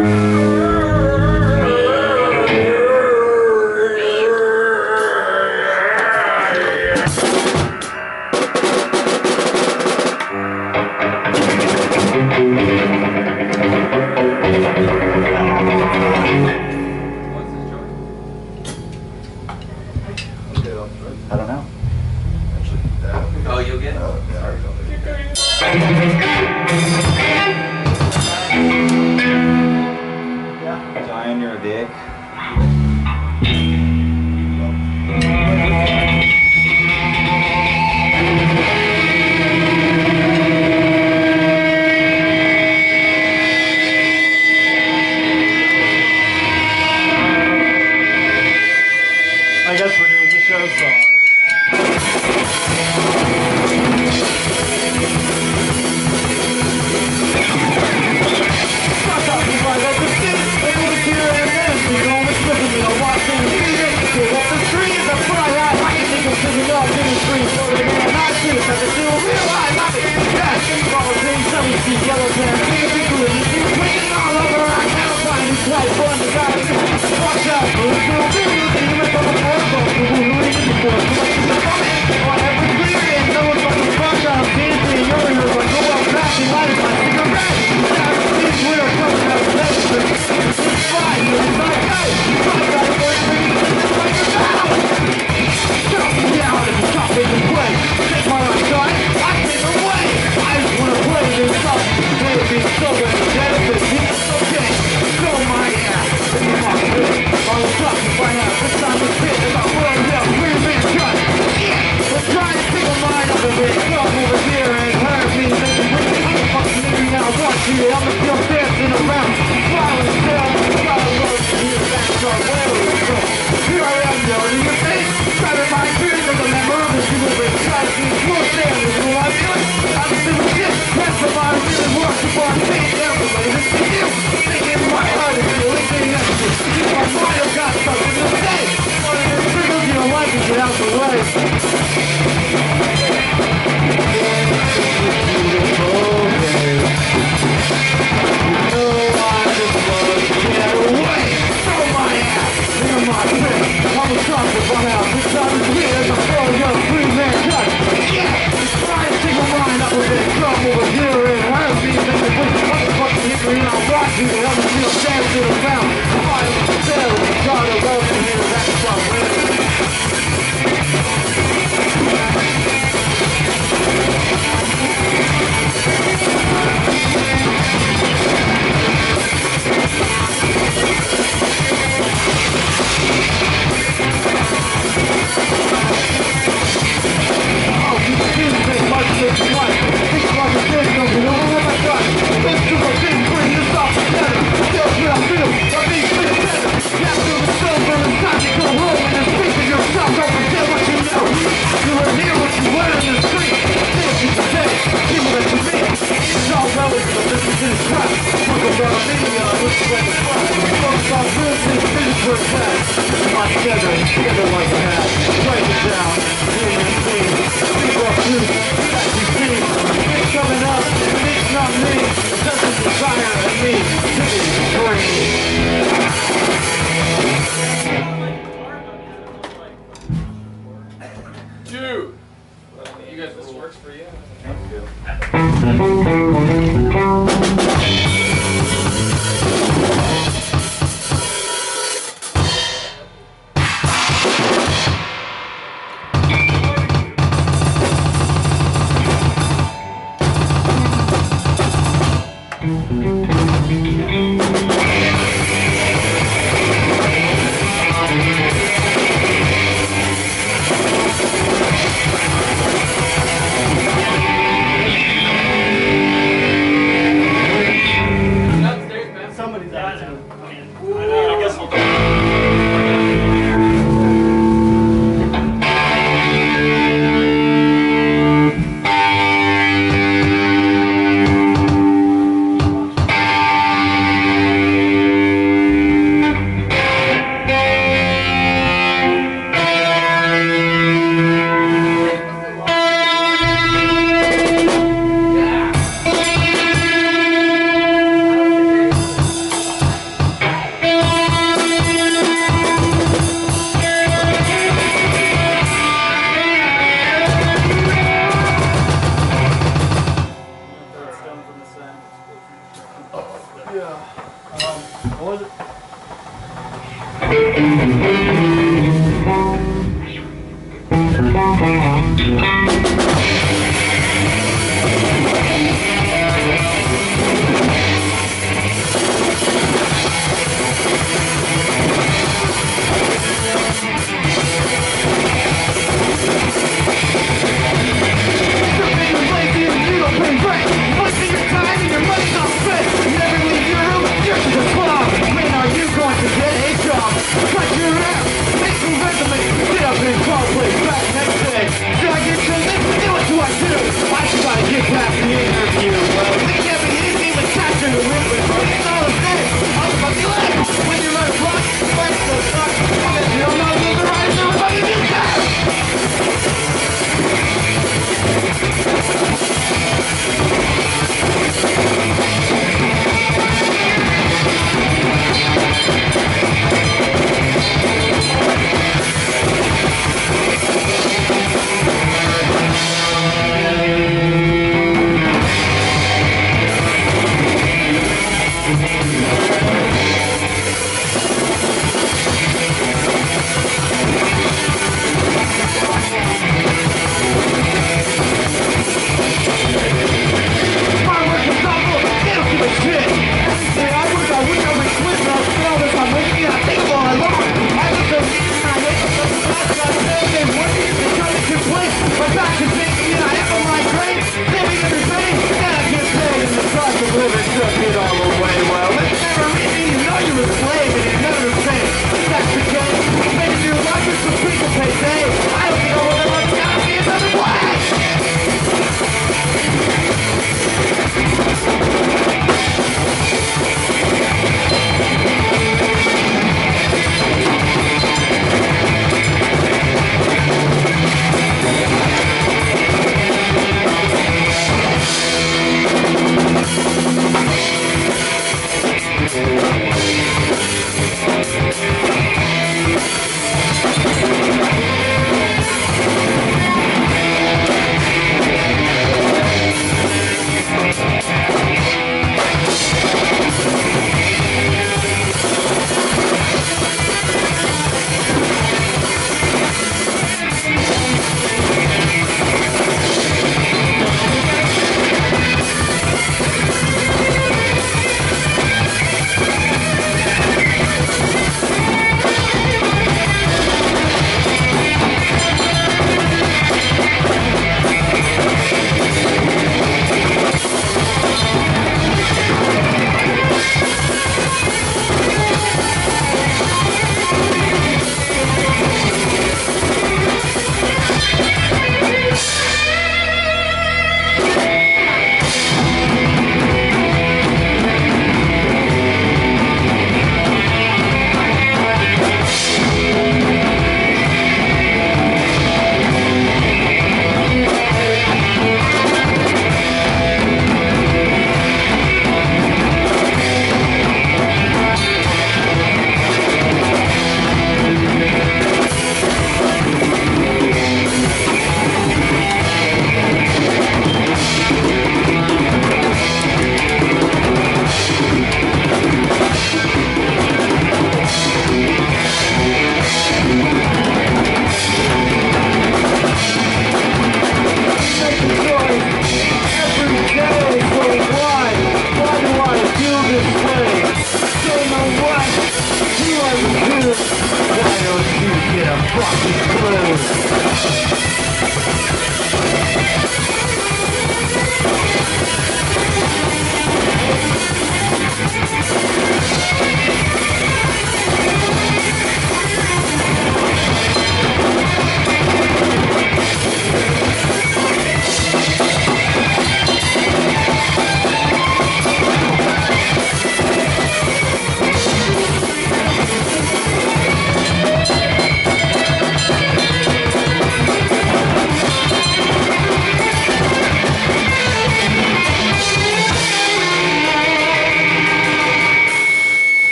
I race. Try to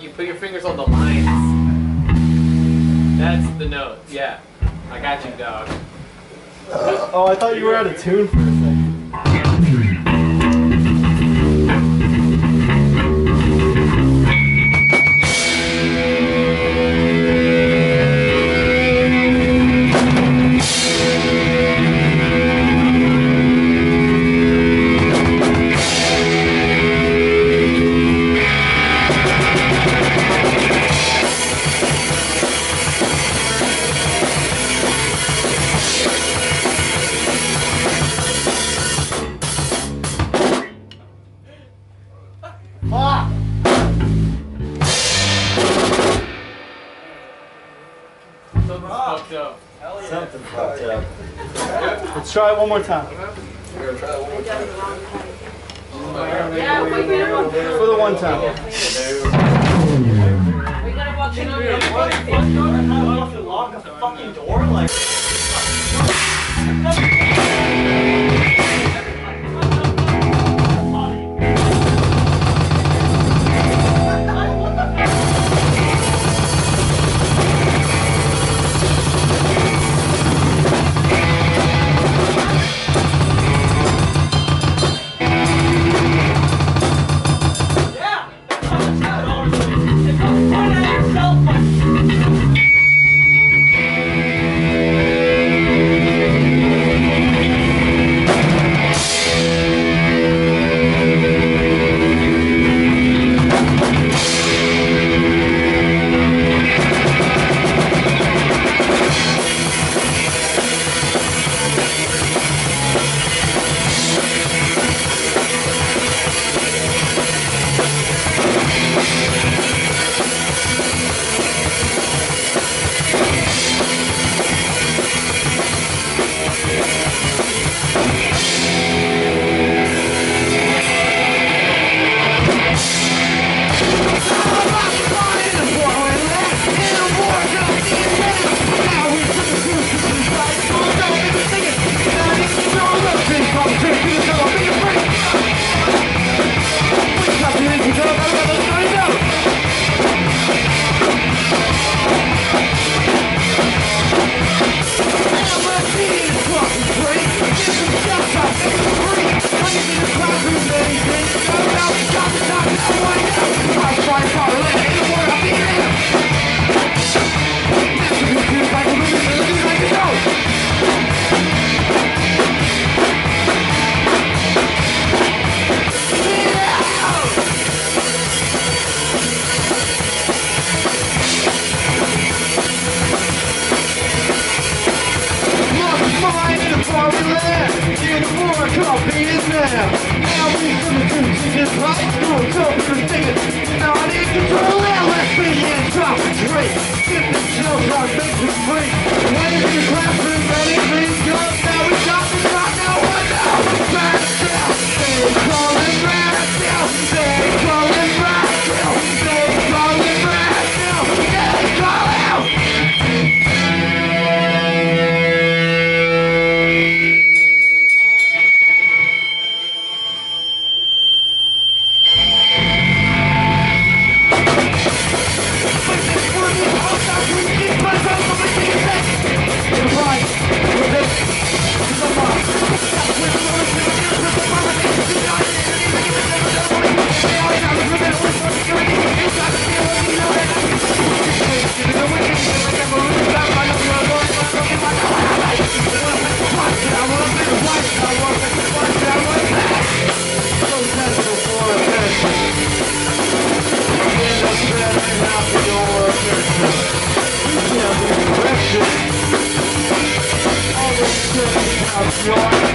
you put your fingers on the lines. That's the note, yeah. I got you, dog. Oh, I thought you were out of tune for a fucked up. Something fucked up. Let's try it one more time. Yeah, we gotta walk in For the one time. We gotta walk lock the fucking door like Yeah! It's Was